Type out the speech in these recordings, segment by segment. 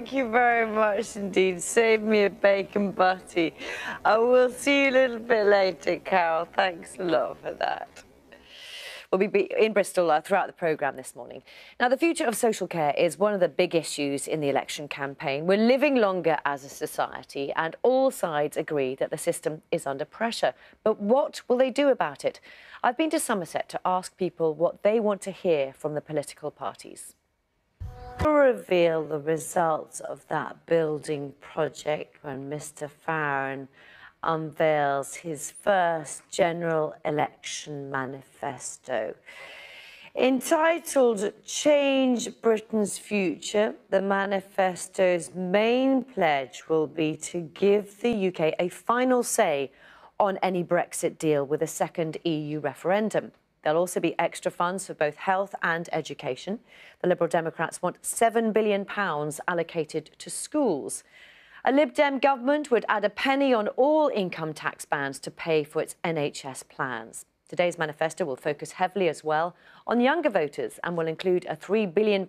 Thank you very much indeed. Save me a bacon butty. I will see you a little bit later, Carol. Thanks a lot for that. We'll be in Bristol uh, throughout the programme this morning. Now, the future of social care is one of the big issues in the election campaign. We're living longer as a society, and all sides agree that the system is under pressure. But what will they do about it? I've been to Somerset to ask people what they want to hear from the political parties. Reveal the results of that building project when Mr Farron unveils his first general election manifesto. Entitled Change Britain's Future, the manifesto's main pledge will be to give the UK a final say on any Brexit deal with a second EU referendum. There'll also be extra funds for both health and education. The Liberal Democrats want £7 billion allocated to schools. A Lib Dem government would add a penny on all income tax bands to pay for its NHS plans. Today's manifesto will focus heavily as well on younger voters and will include a £3 billion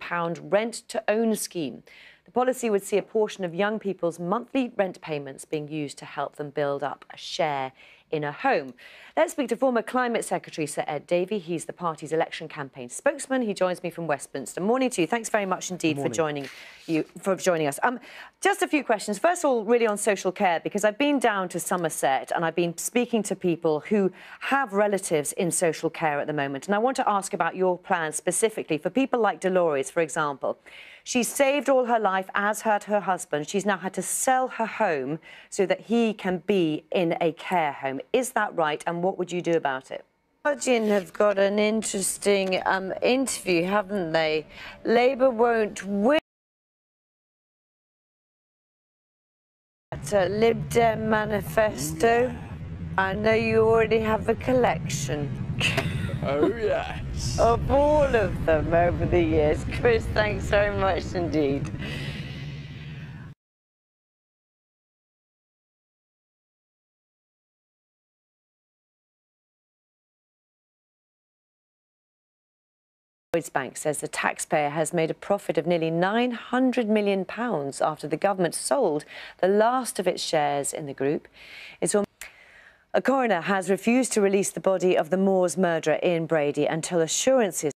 rent to own scheme. The policy would see a portion of young people's monthly rent payments being used to help them build up a share in a home. Let's speak to former Climate Secretary Sir Ed Davey. He's the party's election campaign spokesman. He joins me from Westminster. Morning to you. Thanks very much indeed for joining you for joining us. Um, just a few questions. First of all, really on social care, because I've been down to Somerset and I've been speaking to people who have relatives in social care at the moment. And I want to ask about your plans specifically for people like Dolores, for example. She's saved all her life, as had her husband. She's now had to sell her home so that he can be in a care home. Is that right? And what would you do about it? Guardian have got an interesting um, interview, haven't they? Labour won't win. a Lib Dem manifesto. I know you already have a collection. Oh, yes. Of all of them over the years. Chris, thanks very much indeed. Lloyds Bank says the taxpayer has made a profit of nearly £900 million after the government sold the last of its shares in the group. It's a coroner has refused to release the body of the Moors murderer Ian Brady until assurances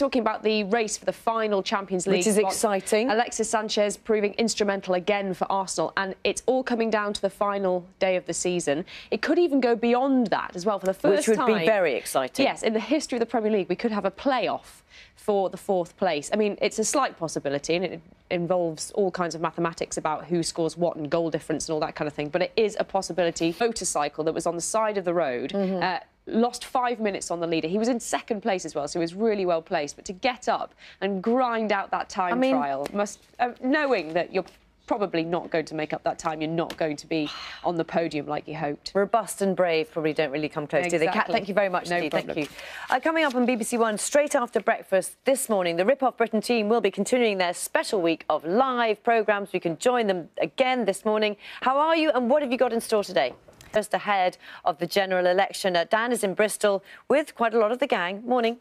talking about the race for the final Champions League. Which is exciting. Alexis Sanchez proving instrumental again for Arsenal, and it's all coming down to the final day of the season. It could even go beyond that as well for the first time. Which would time, be very exciting. Yes, in the history of the Premier League, we could have a playoff for the fourth place. I mean, it's a slight possibility, and it involves all kinds of mathematics about who scores what and goal difference and all that kind of thing, but it is a possibility. Motorcycle that was on the side of the road. Mm -hmm. uh, lost five minutes on the leader. He was in second place as well, so he was really well placed. But to get up and grind out that time I mean, trial, must uh, knowing that you're probably not going to make up that time. You're not going to be on the podium like you hoped. Robust and brave probably don't really come close, exactly. do they? Kat, thank you very much no indeed. Problem. Thank you. Uh, coming up on BBC One, straight after breakfast this morning, the Rip Off Britain team will be continuing their special week of live programmes. We can join them again this morning. How are you and what have you got in store today? Just ahead of the general election. Uh, Dan is in Bristol with quite a lot of the gang. Morning.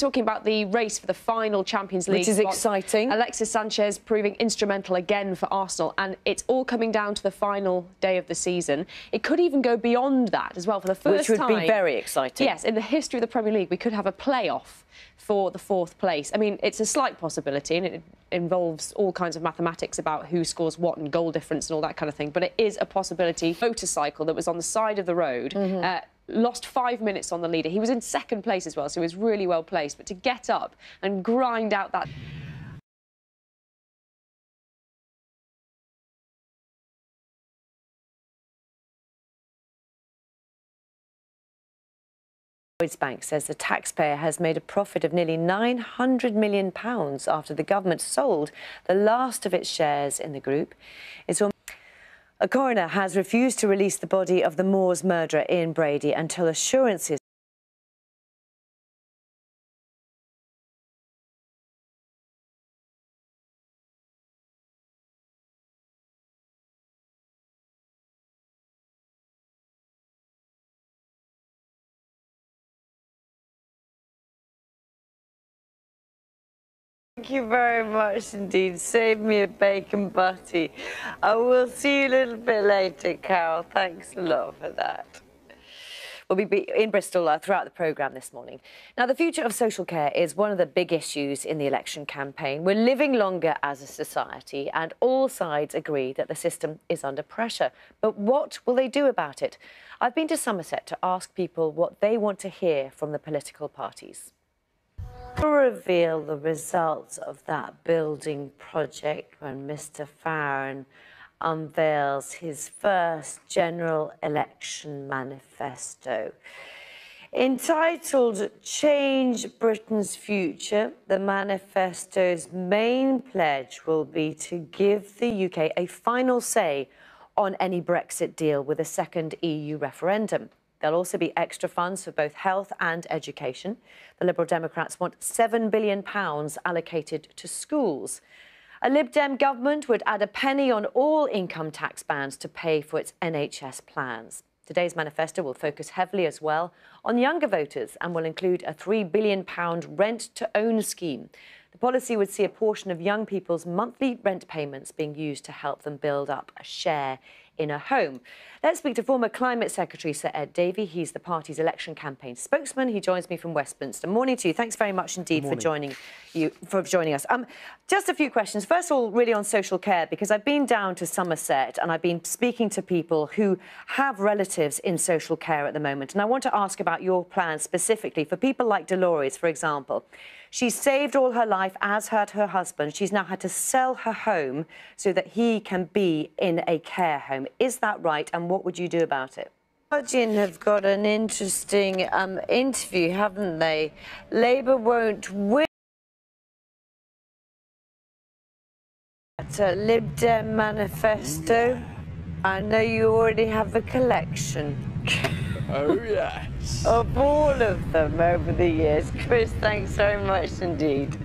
Talking about the race for the final Champions League. Which is spot. exciting. Alexis Sanchez proving instrumental again for Arsenal, and it's all coming down to the final day of the season. It could even go beyond that as well for the first time. Which would time. be very exciting. Yes, in the history of the Premier League, we could have a playoff for the fourth place. I mean, it's a slight possibility, and it involves all kinds of mathematics about who scores what and goal difference and all that kind of thing. But it is a possibility. Motorcycle that was on the side of the road. Mm-hmm. Uh, lost five minutes on the leader. He was in second place as well, so he was really well placed. But to get up and grind out that Lloyds Bank says the taxpayer has made a profit of nearly £900 million after the government sold the last of its shares in the group. It's al- a coroner has refused to release the body of the Moors murderer Ian Brady until assurances Thank you very much indeed. Save me a bacon butty. I will see you a little bit later, Carol. Thanks a lot for that. We'll be in Bristol uh, throughout the programme this morning. Now, the future of social care is one of the big issues in the election campaign. We're living longer as a society, and all sides agree that the system is under pressure. But what will they do about it? I've been to Somerset to ask people what they want to hear from the political parties reveal the results of that building project when Mr. Farron unveils his first general election manifesto. Entitled Change Britain's Future, the manifesto's main pledge will be to give the UK a final say on any Brexit deal with a second EU referendum. There'll also be extra funds for both health and education. The Liberal Democrats want £7 billion allocated to schools. A Lib Dem government would add a penny on all income tax bands to pay for its NHS plans. Today's manifesto will focus heavily as well on younger voters and will include a £3 billion rent to own scheme. The policy would see a portion of young people's monthly rent payments being used to help them build up a share in a home. Let's speak to former Climate Secretary Sir Ed Davey. He's the party's election campaign spokesman. He joins me from Westminster. Morning to you. Thanks very much indeed for joining you for joining us. Um, just a few questions. First of all, really on social care, because I've been down to Somerset and I've been speaking to people who have relatives in social care at the moment. And I want to ask about your plans specifically for people like Dolores, for example. She's saved all her life, as had her husband. She's now had to sell her home so that he can be in a care home. Is that right? And what would you do about it? Guardian have got an interesting um, interview, haven't they? Labour won't win. A Lib Dem manifesto. I know you already have a collection Oh, yes. of all of them over the years. Chris, thanks very much indeed.